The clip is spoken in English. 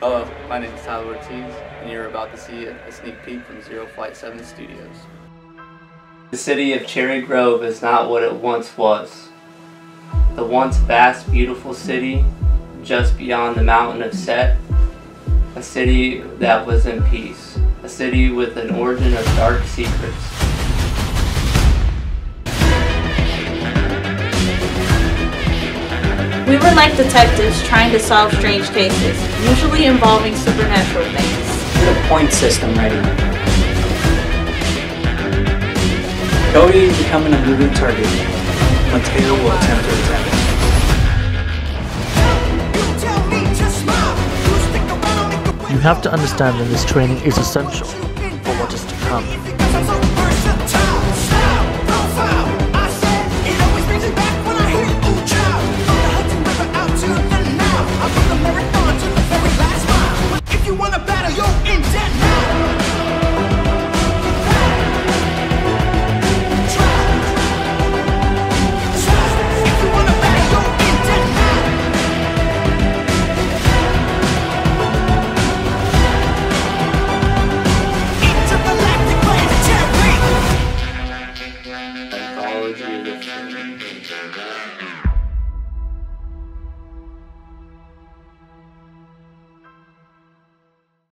Hello, my name is Tyler Ortiz, and you're about to see a sneak peek from Zero Flight 7 Studios. The city of Cherry Grove is not what it once was. The once vast, beautiful city just beyond the mountain of Set, a city that was in peace, a city with an origin of dark secrets. We were like detectives trying to solve strange cases, usually involving supernatural things. Get a point system ready. Cody is becoming a moving target. Mateo will attempt to attack. You have to understand that this training is essential for what is to come.